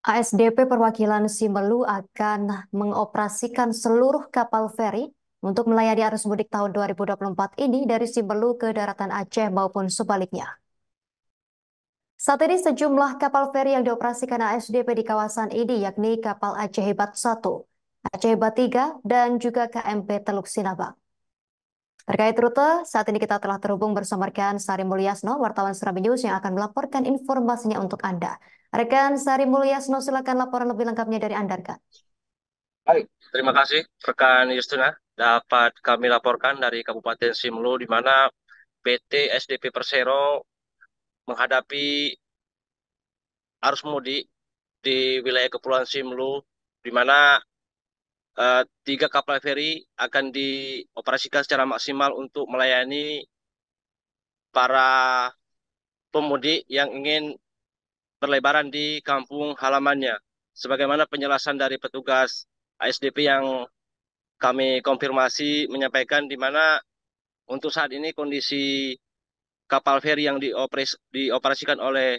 ASDP Perwakilan Simelu akan mengoperasikan seluruh kapal feri untuk melayani arus mudik tahun 2024 ini dari Simelu ke daratan Aceh maupun sebaliknya. Saat ini sejumlah kapal feri yang dioperasikan ASDP di kawasan ini yakni kapal Aceh Hebat 1, Aceh Hebat 3, dan juga KMP Teluk Sinabang. Terkait rute, saat ini kita telah terhubung bersama rekan Sari Mulyasno, wartawan Serabi News yang akan melaporkan informasinya untuk Anda. Rekan Sari Mulyasno, silakan laporan lebih lengkapnya dari Anda, rekan. Baik, terima kasih rekan Yustuna. Dapat kami laporkan dari Kabupaten Simelu di mana PT SDP Persero menghadapi arus mudik di wilayah Kepulauan Simelu di mana uh, tiga kapal feri akan dioperasikan secara maksimal untuk melayani para pemudik yang ingin berlebaran di kampung halamannya. Sebagaimana penjelasan dari petugas ASDP yang kami konfirmasi menyampaikan di mana untuk saat ini kondisi kapal feri yang dioperas dioperasikan oleh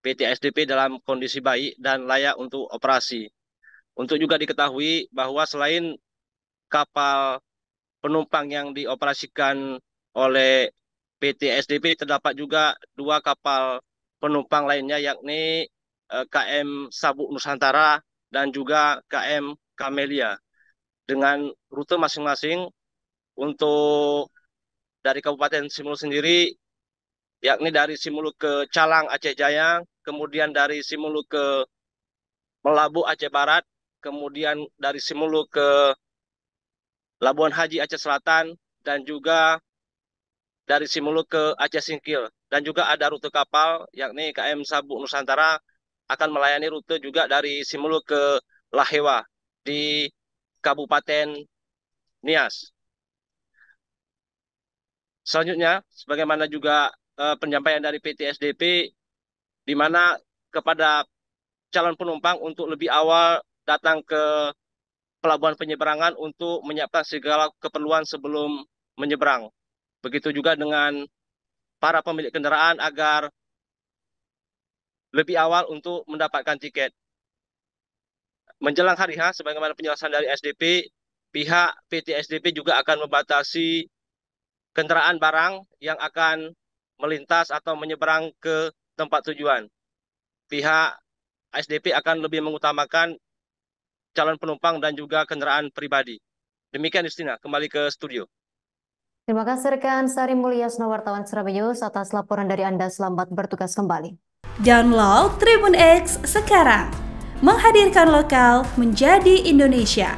PT ASDP dalam kondisi baik dan layak untuk operasi. Untuk juga diketahui bahwa selain kapal penumpang yang dioperasikan oleh PT SDP terdapat juga dua kapal penumpang lainnya yakni eh, KM Sabuk Nusantara dan juga KM Kamelia. Dengan rute masing-masing untuk dari Kabupaten Simulu sendiri yakni dari Simulu ke Calang Aceh Jaya, kemudian dari Simulu ke Melabu Aceh Barat kemudian dari Simulu ke Labuan Haji Aceh Selatan, dan juga dari Simulu ke Aceh Singkil. Dan juga ada rute kapal, yakni KM Sabu Nusantara, akan melayani rute juga dari Simulu ke Lahewa di Kabupaten Nias. Selanjutnya, sebagaimana juga eh, penyampaian dari PT SDP, di mana kepada calon penumpang untuk lebih awal datang ke pelabuhan penyeberangan untuk menyiapkan segala keperluan sebelum menyeberang. Begitu juga dengan para pemilik kendaraan agar lebih awal untuk mendapatkan tiket. Menjelang hari H, sebagaimana penjelasan dari SDP, pihak PT SDP juga akan membatasi kendaraan barang yang akan melintas atau menyeberang ke tempat tujuan. Pihak SDP akan lebih mengutamakan calon penumpang dan juga kendaraan pribadi. Demikian Justina, kembali ke studio. Terima kasih rekan Sari Mulyasno wartawan Surabaya News atas laporan dari Anda. Selamat bertugas kembali. Download Tribun X sekarang. Menghadirkan lokal menjadi Indonesia.